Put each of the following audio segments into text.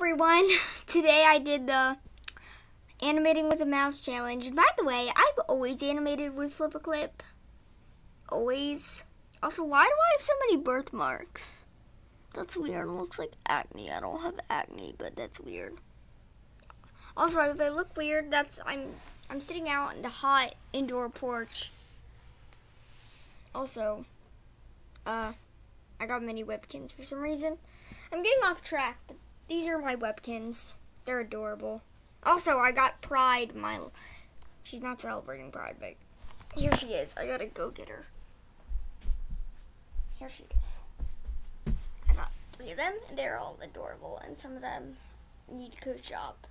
everyone. Today I did the animating with a mouse challenge. And by the way, I've always animated with Flip a Clip. Always. Also, why do I have so many birthmarks? That's weird. It looks like acne. I don't have acne, but that's weird. Also, if I look weird, that's I'm I'm sitting out in the hot indoor porch. Also, uh, I got many Webkinz for some reason. I'm getting off track, but these are my Webkinz. They're adorable. Also, I got Pride. My, she's not celebrating Pride, but here she is. I gotta go get her. Here she is. I got three of them. They're all adorable, and some of them need coat shop,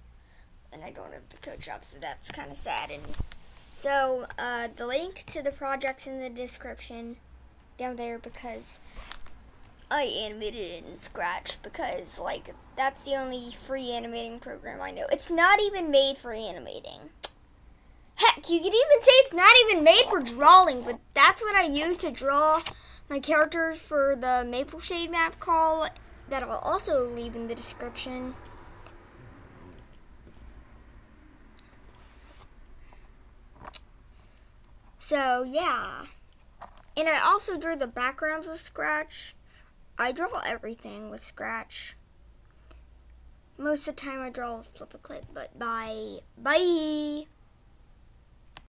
and I don't have the coat shop, so that's kind of sad. And so, uh, the link to the project's in the description down there because I animated it in Scratch because, like, that's the only free animating program I know. It's not even made for animating. Heck, you could even say it's not even made for drawing, but that's what I use to draw my characters for the Maple Shade map call that I'll also leave in the description. So, yeah. And I also drew the backgrounds with Scratch. I draw everything with Scratch. Most of the time I draw flip a clip, but bye. Bye!